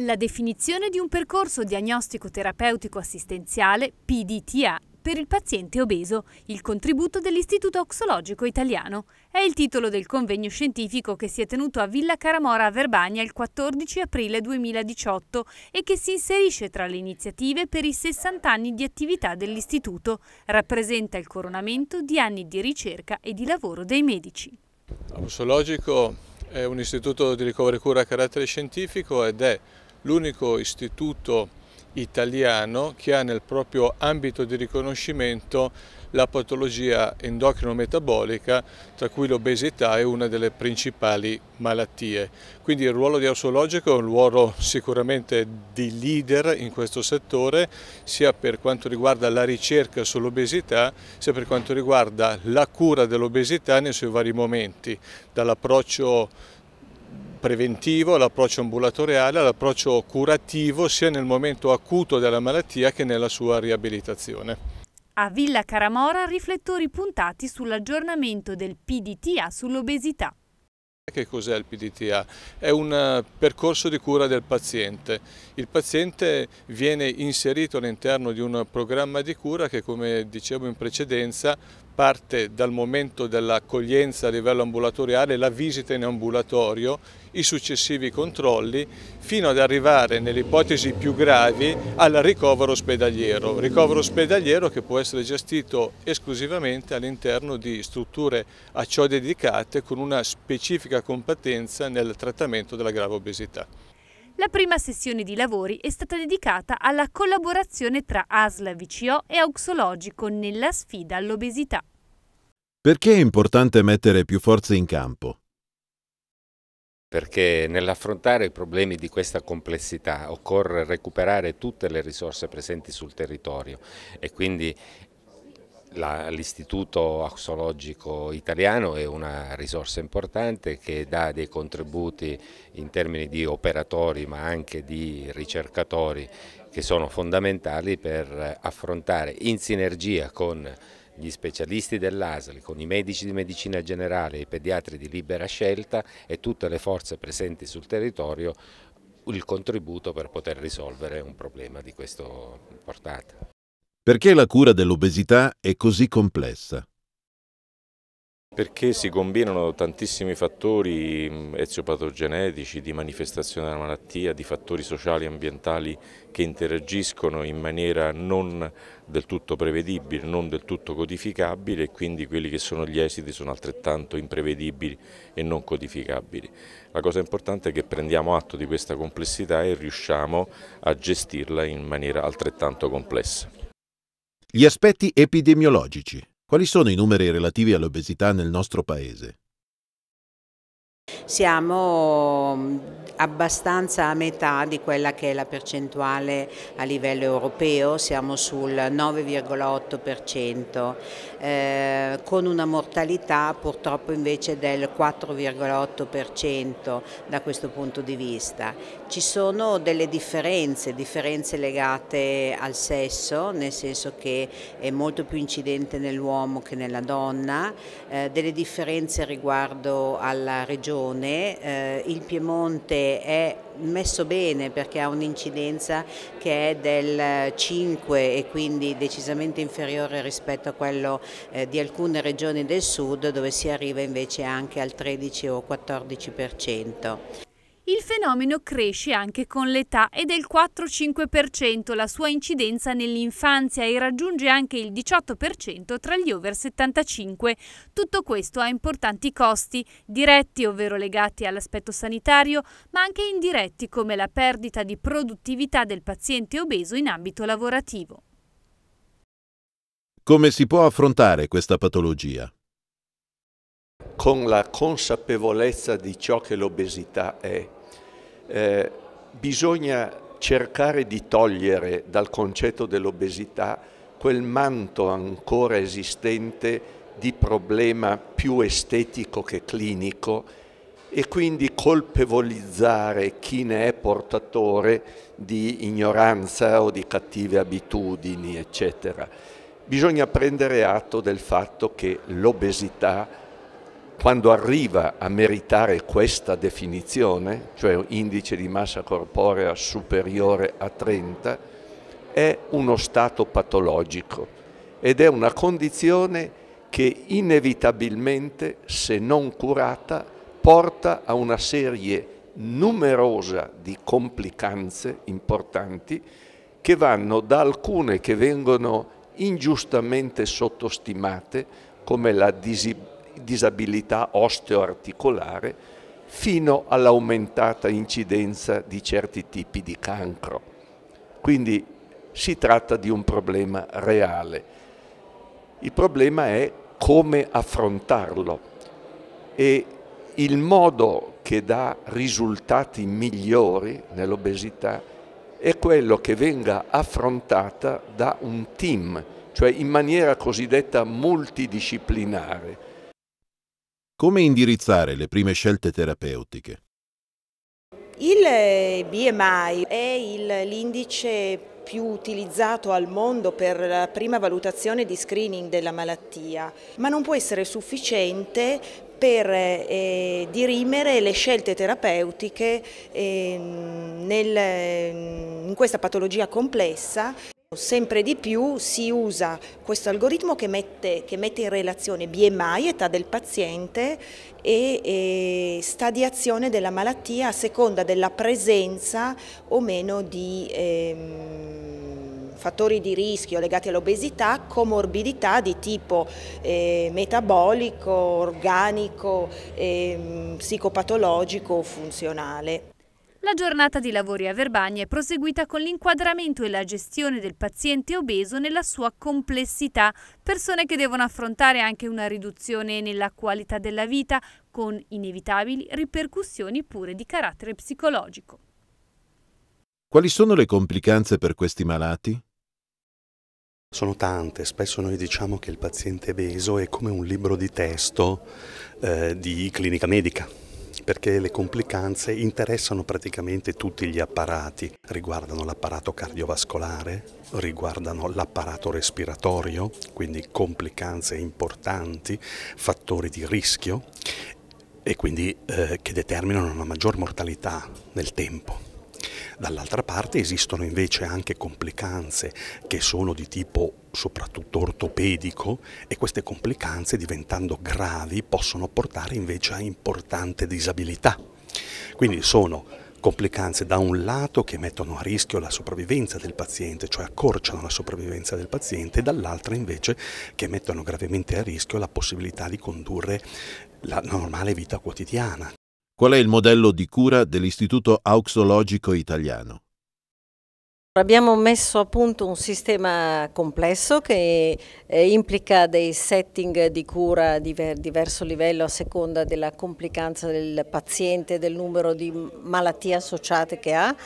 La definizione di un percorso diagnostico terapeutico assistenziale PDTA per il paziente obeso, il contributo dell'Istituto Oxologico Italiano. È il titolo del convegno scientifico che si è tenuto a Villa Caramora a Verbania il 14 aprile 2018 e che si inserisce tra le iniziative per i 60 anni di attività dell'Istituto. Rappresenta il coronamento di anni di ricerca e di lavoro dei medici. Oxologico è un istituto di ricovero e cura a carattere scientifico ed è l'unico istituto italiano che ha nel proprio ambito di riconoscimento la patologia endocrino-metabolica, tra cui l'obesità è una delle principali malattie. Quindi il ruolo di Ausologico è un ruolo sicuramente di leader in questo settore, sia per quanto riguarda la ricerca sull'obesità, sia per quanto riguarda la cura dell'obesità nei suoi vari momenti, dall'approccio preventivo, l'approccio ambulatoriale, l'approccio curativo sia nel momento acuto della malattia che nella sua riabilitazione. A Villa Caramora riflettori puntati sull'aggiornamento del PDTA sull'obesità. Che cos'è il PDTA? È un eh, percorso di cura del paziente. Il paziente viene inserito all'interno di un programma di cura che, come dicevo in precedenza, parte dal momento dell'accoglienza a livello ambulatoriale, la visita in ambulatorio, i successivi controlli, fino ad arrivare nelle ipotesi più gravi al ricovero ospedaliero. Ricovero ospedaliero che può essere gestito esclusivamente all'interno di strutture a ciò dedicate con una specifica competenza nel trattamento della grave obesità. La prima sessione di lavori è stata dedicata alla collaborazione tra ASL VCO e Auxologico nella sfida all'obesità. Perché è importante mettere più forze in campo? Perché nell'affrontare i problemi di questa complessità occorre recuperare tutte le risorse presenti sul territorio e quindi l'Istituto Axologico Italiano è una risorsa importante che dà dei contributi in termini di operatori ma anche di ricercatori che sono fondamentali per affrontare in sinergia con gli specialisti dell'ASL, con i medici di medicina generale i pediatri di libera scelta e tutte le forze presenti sul territorio il contributo per poter risolvere un problema di questa portata. Perché la cura dell'obesità è così complessa? Perché si combinano tantissimi fattori mm, eziopatogenetici, di manifestazione della malattia, di fattori sociali e ambientali che interagiscono in maniera non del tutto prevedibile, non del tutto codificabile e quindi quelli che sono gli esiti sono altrettanto imprevedibili e non codificabili. La cosa importante è che prendiamo atto di questa complessità e riusciamo a gestirla in maniera altrettanto complessa. Gli aspetti epidemiologici. Quali sono i numeri relativi all'obesità nel nostro paese? Siamo abbastanza a metà di quella che è la percentuale a livello europeo, siamo sul 9,8%, eh, con una mortalità purtroppo invece del 4,8% da questo punto di vista. Ci sono delle differenze, differenze legate al sesso, nel senso che è molto più incidente nell'uomo che nella donna, eh, delle differenze riguardo alla regione, eh, il Piemonte è messo bene perché ha un'incidenza che è del 5 e quindi decisamente inferiore rispetto a quello eh, di alcune regioni del sud dove si arriva invece anche al 13 o 14 per cento. Il fenomeno cresce anche con l'età e del 4-5%, la sua incidenza nell'infanzia e raggiunge anche il 18% tra gli over 75. Tutto questo ha importanti costi, diretti ovvero legati all'aspetto sanitario, ma anche indiretti come la perdita di produttività del paziente obeso in ambito lavorativo. Come si può affrontare questa patologia? Con la consapevolezza di ciò che l'obesità è eh, bisogna cercare di togliere dal concetto dell'obesità quel manto ancora esistente di problema più estetico che clinico e quindi colpevolizzare chi ne è portatore di ignoranza o di cattive abitudini, eccetera. Bisogna prendere atto del fatto che l'obesità quando arriva a meritare questa definizione, cioè indice di massa corporea superiore a 30, è uno stato patologico ed è una condizione che inevitabilmente, se non curata, porta a una serie numerosa di complicanze importanti che vanno da alcune che vengono ingiustamente sottostimate come la disabilità osteoarticolare fino all'aumentata incidenza di certi tipi di cancro. Quindi si tratta di un problema reale. Il problema è come affrontarlo e il modo che dà risultati migliori nell'obesità è quello che venga affrontata da un team, cioè in maniera cosiddetta multidisciplinare. Come indirizzare le prime scelte terapeutiche? Il BMI è l'indice più utilizzato al mondo per la prima valutazione di screening della malattia, ma non può essere sufficiente per eh, dirimere le scelte terapeutiche eh, nel, in questa patologia complessa. Sempre di più si usa questo algoritmo che mette, che mette in relazione BMI, età del paziente, e, e, stadiazione della malattia a seconda della presenza o meno di ehm, fattori di rischio legati all'obesità, comorbidità di tipo eh, metabolico, organico, eh, psicopatologico o funzionale. La giornata di lavori a Verbagna è proseguita con l'inquadramento e la gestione del paziente obeso nella sua complessità, persone che devono affrontare anche una riduzione nella qualità della vita con inevitabili ripercussioni pure di carattere psicologico. Quali sono le complicanze per questi malati? Sono tante, spesso noi diciamo che il paziente obeso è come un libro di testo eh, di clinica medica perché le complicanze interessano praticamente tutti gli apparati, riguardano l'apparato cardiovascolare, riguardano l'apparato respiratorio, quindi complicanze importanti, fattori di rischio e quindi eh, che determinano una maggior mortalità nel tempo. Dall'altra parte esistono invece anche complicanze che sono di tipo soprattutto ortopedico e queste complicanze diventando gravi possono portare invece a importante disabilità. Quindi sono complicanze da un lato che mettono a rischio la sopravvivenza del paziente, cioè accorciano la sopravvivenza del paziente, e dall'altra invece che mettono gravemente a rischio la possibilità di condurre la normale vita quotidiana. Qual è il modello di cura dell'Istituto Auxologico Italiano? Abbiamo messo a punto un sistema complesso che eh, implica dei setting di cura di diverso livello a seconda della complicanza del paziente, del numero di malattie associate che ha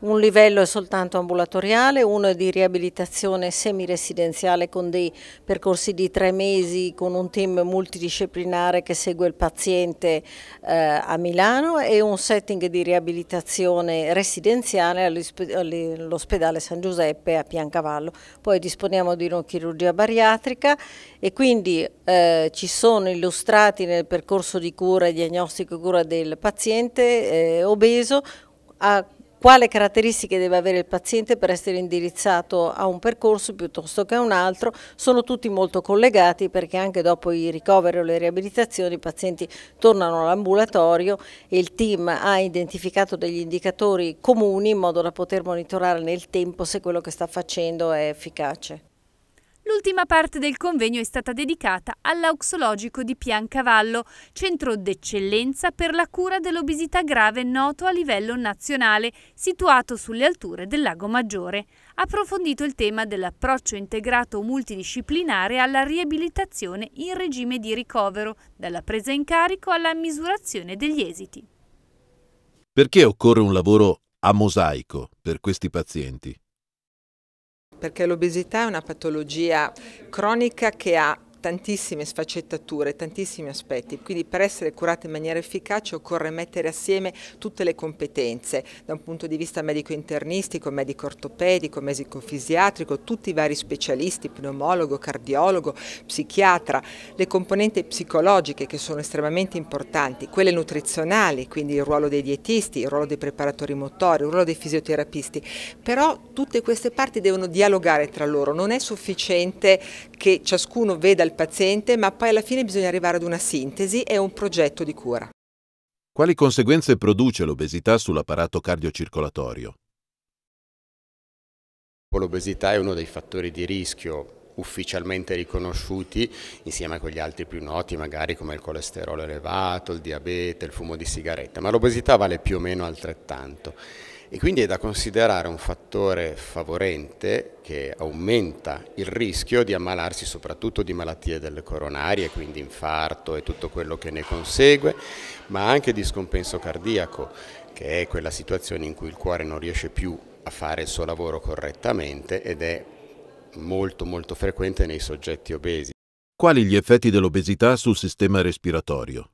un livello è soltanto ambulatoriale, uno è di riabilitazione semiresidenziale con dei percorsi di tre mesi con un team multidisciplinare che segue il paziente eh, a Milano e un setting di riabilitazione residenziale all'ospedale San Giuseppe a Piancavallo. Poi disponiamo di una chirurgia bariatrica e quindi eh, ci sono illustrati nel percorso di cura diagnostico e cura del paziente eh, obeso a quale caratteristiche deve avere il paziente per essere indirizzato a un percorso piuttosto che a un altro, sono tutti molto collegati perché anche dopo i ricoveri o le riabilitazioni i pazienti tornano all'ambulatorio e il team ha identificato degli indicatori comuni in modo da poter monitorare nel tempo se quello che sta facendo è efficace. L'ultima parte del convegno è stata dedicata all'auxologico di Piancavallo, centro d'eccellenza per la cura dell'obesità grave noto a livello nazionale, situato sulle alture del Lago Maggiore. Ha approfondito il tema dell'approccio integrato multidisciplinare alla riabilitazione in regime di ricovero, dalla presa in carico alla misurazione degli esiti. Perché occorre un lavoro a mosaico per questi pazienti? Perché l'obesità è una patologia cronica che ha tantissime sfaccettature, tantissimi aspetti, quindi per essere curata in maniera efficace occorre mettere assieme tutte le competenze, da un punto di vista medico-internistico, medico-ortopedico, medico-fisiatrico, tutti i vari specialisti, pneumologo, cardiologo, psichiatra, le componenti psicologiche che sono estremamente importanti, quelle nutrizionali, quindi il ruolo dei dietisti, il ruolo dei preparatori motori, il ruolo dei fisioterapisti, però tutte queste parti devono dialogare tra loro, non è sufficiente che ciascuno veda il paziente, ma poi alla fine bisogna arrivare ad una sintesi e un progetto di cura. Quali conseguenze produce l'obesità sull'apparato cardiocircolatorio? L'obesità è uno dei fattori di rischio ufficialmente riconosciuti insieme a quegli altri più noti magari come il colesterolo elevato, il diabete, il fumo di sigaretta, ma l'obesità vale più o meno altrettanto e quindi è da considerare un fattore favorente che aumenta il rischio di ammalarsi soprattutto di malattie delle coronarie, quindi infarto e tutto quello che ne consegue, ma anche di scompenso cardiaco, che è quella situazione in cui il cuore non riesce più a fare il suo lavoro correttamente ed è molto molto frequente nei soggetti obesi. Quali gli effetti dell'obesità sul sistema respiratorio?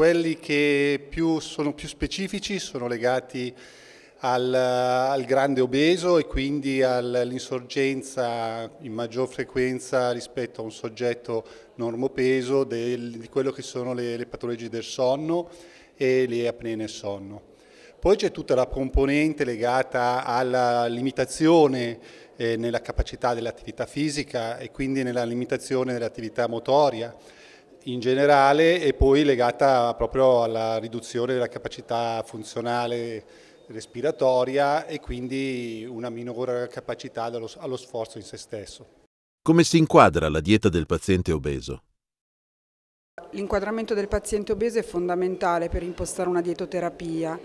Quelli che più sono più specifici sono legati al, al grande obeso e quindi all'insorgenza in maggior frequenza rispetto a un soggetto normopeso del, di quello che sono le, le patologie del sonno e le apnee nel sonno. Poi c'è tutta la componente legata alla limitazione eh, nella capacità dell'attività fisica e quindi nella limitazione dell'attività motoria in generale e poi legata proprio alla riduzione della capacità funzionale respiratoria e quindi una minore capacità allo, allo sforzo in se stesso. Come si inquadra la dieta del paziente obeso? L'inquadramento del paziente obeso è fondamentale per impostare una dietoterapia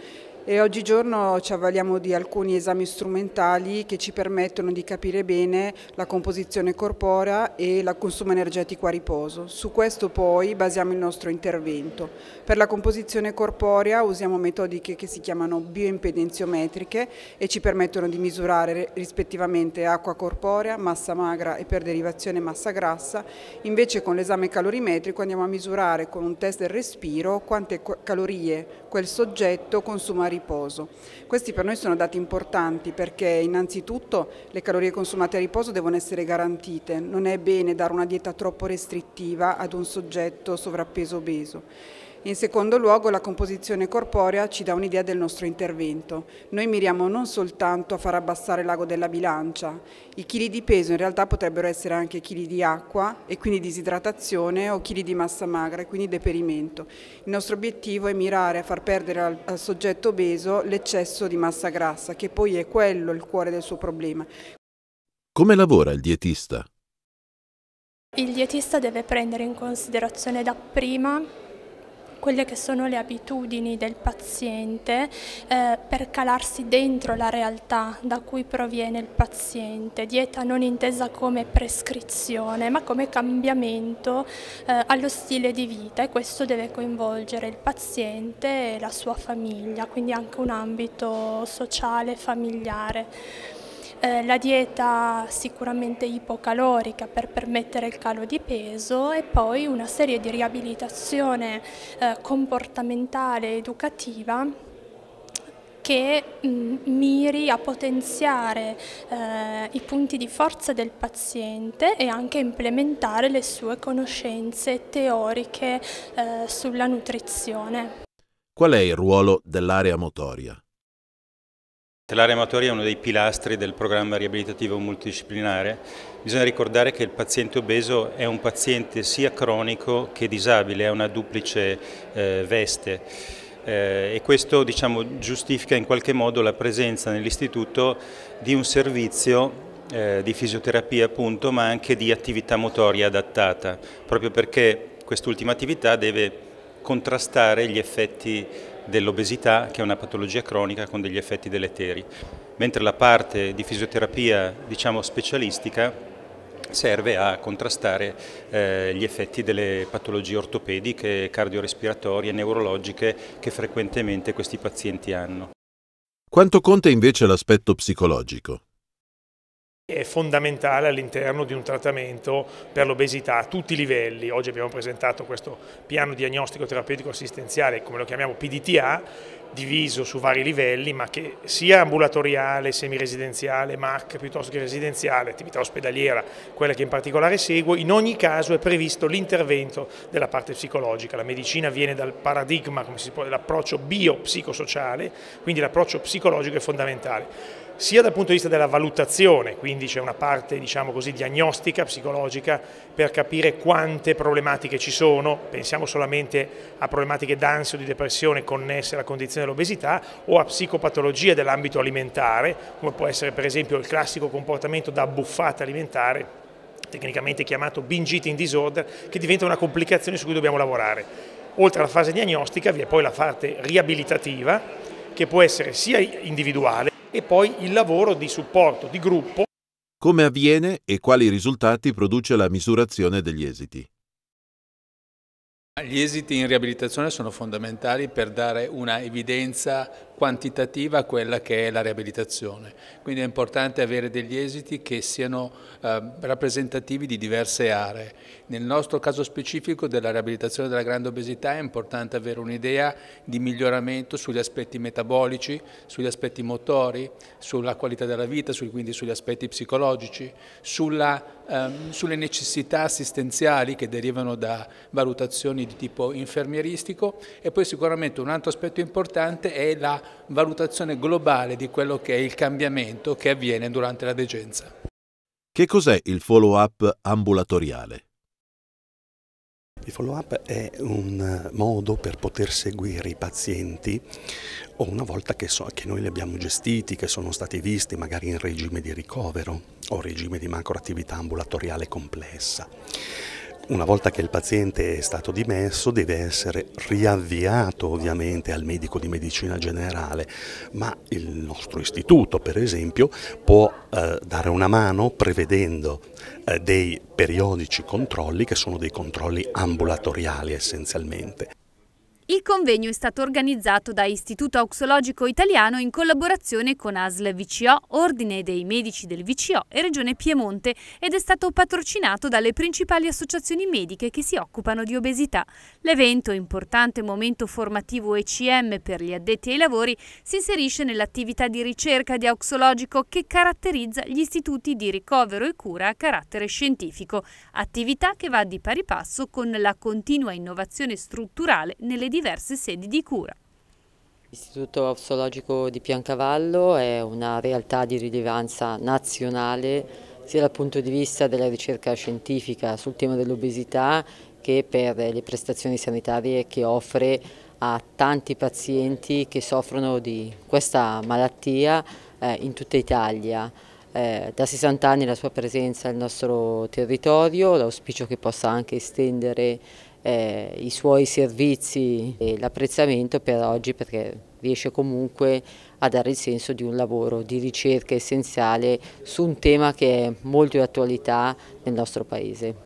e oggigiorno ci avvaliamo di alcuni esami strumentali che ci permettono di capire bene la composizione corporea e il consumo energetico a riposo. Su questo poi basiamo il nostro intervento. Per la composizione corporea usiamo metodiche che si chiamano bioimpedenziometriche e ci permettono di misurare rispettivamente acqua corporea, massa magra e per derivazione massa grassa. Invece con l'esame calorimetrico andiamo a misurare con un test del respiro quante calorie quel soggetto consuma a riposo. Questi per noi sono dati importanti perché innanzitutto le calorie consumate a riposo devono essere garantite, non è bene dare una dieta troppo restrittiva ad un soggetto sovrappeso obeso. In secondo luogo la composizione corporea ci dà un'idea del nostro intervento. Noi miriamo non soltanto a far abbassare l'ago della bilancia, i chili di peso in realtà potrebbero essere anche chili di acqua e quindi disidratazione o chili di massa magra e quindi deperimento. Il nostro obiettivo è mirare a far perdere al, al soggetto obeso l'eccesso di massa grassa che poi è quello il cuore del suo problema. Come lavora il dietista? Il dietista deve prendere in considerazione dapprima quelle che sono le abitudini del paziente eh, per calarsi dentro la realtà da cui proviene il paziente. Dieta non intesa come prescrizione ma come cambiamento eh, allo stile di vita e questo deve coinvolgere il paziente e la sua famiglia, quindi anche un ambito sociale, familiare. Eh, la dieta sicuramente ipocalorica per permettere il calo di peso e poi una serie di riabilitazione eh, comportamentale educativa che mm, miri a potenziare eh, i punti di forza del paziente e anche implementare le sue conoscenze teoriche eh, sulla nutrizione. Qual è il ruolo dell'area motoria? L'area motoria è uno dei pilastri del programma riabilitativo multidisciplinare. Bisogna ricordare che il paziente obeso è un paziente sia cronico che disabile, ha una duplice eh, veste eh, e questo diciamo, giustifica in qualche modo la presenza nell'istituto di un servizio eh, di fisioterapia appunto, ma anche di attività motoria adattata, proprio perché quest'ultima attività deve contrastare gli effetti dell'obesità, che è una patologia cronica con degli effetti deleteri, mentre la parte di fisioterapia diciamo, specialistica serve a contrastare eh, gli effetti delle patologie ortopediche, cardiorespiratorie, neurologiche che frequentemente questi pazienti hanno. Quanto conta invece l'aspetto psicologico? È fondamentale all'interno di un trattamento per l'obesità a tutti i livelli. Oggi abbiamo presentato questo piano diagnostico terapeutico assistenziale, come lo chiamiamo PDTA, diviso su vari livelli, ma che sia ambulatoriale, semiresidenziale, MAC piuttosto che residenziale, attività ospedaliera, quella che in particolare seguo, in ogni caso è previsto l'intervento della parte psicologica. La medicina viene dal paradigma, come si può, dell'approccio biopsicosociale, quindi l'approccio psicologico è fondamentale sia dal punto di vista della valutazione, quindi c'è una parte diciamo così, diagnostica, psicologica, per capire quante problematiche ci sono, pensiamo solamente a problematiche d'ansia o di depressione connesse alla condizione dell'obesità o a psicopatologie dell'ambito alimentare, come può essere per esempio il classico comportamento da buffata alimentare, tecnicamente chiamato binge eating disorder, che diventa una complicazione su cui dobbiamo lavorare. Oltre alla fase diagnostica vi è poi la parte riabilitativa, che può essere sia individuale, e poi il lavoro di supporto di gruppo. Come avviene e quali risultati produce la misurazione degli esiti? Gli esiti in riabilitazione sono fondamentali per dare una evidenza quantitativa quella che è la riabilitazione. Quindi è importante avere degli esiti che siano eh, rappresentativi di diverse aree. Nel nostro caso specifico della riabilitazione della grande obesità è importante avere un'idea di miglioramento sugli aspetti metabolici, sugli aspetti motori, sulla qualità della vita, quindi sugli aspetti psicologici, sulla, ehm, sulle necessità assistenziali che derivano da valutazioni di tipo infermieristico e poi sicuramente un altro aspetto importante è la valutazione globale di quello che è il cambiamento che avviene durante la degenza. Che cos'è il follow-up ambulatoriale? Il follow-up è un modo per poter seguire i pazienti o una volta che, so, che, noi li abbiamo gestiti, che sono stati visti magari in regime di ricovero o regime di macroattività ambulatoriale complessa. Una volta che il paziente è stato dimesso deve essere riavviato ovviamente al medico di medicina generale, ma il nostro istituto per esempio può eh, dare una mano prevedendo eh, dei periodici controlli che sono dei controlli ambulatoriali essenzialmente. Il convegno è stato organizzato da Istituto Auxologico Italiano in collaborazione con ASL VCO, Ordine dei Medici del VCO e Regione Piemonte ed è stato patrocinato dalle principali associazioni mediche che si occupano di obesità. L'evento, importante momento formativo ECM per gli addetti ai lavori, si inserisce nell'attività di ricerca di auxologico che caratterizza gli istituti di ricovero e cura a carattere scientifico, attività che va di pari passo con la continua innovazione strutturale nelle diverse sedi di cura. L'Istituto Ossologico di Piancavallo è una realtà di rilevanza nazionale sia dal punto di vista della ricerca scientifica sul tema dell'obesità che per le prestazioni sanitarie che offre a tanti pazienti che soffrono di questa malattia eh, in tutta Italia. Eh, da 60 anni la sua presenza nel nostro territorio, l'auspicio che possa anche estendere eh, i suoi servizi e l'apprezzamento per oggi perché riesce comunque a dare il senso di un lavoro di ricerca essenziale su un tema che è molto di attualità nel nostro Paese.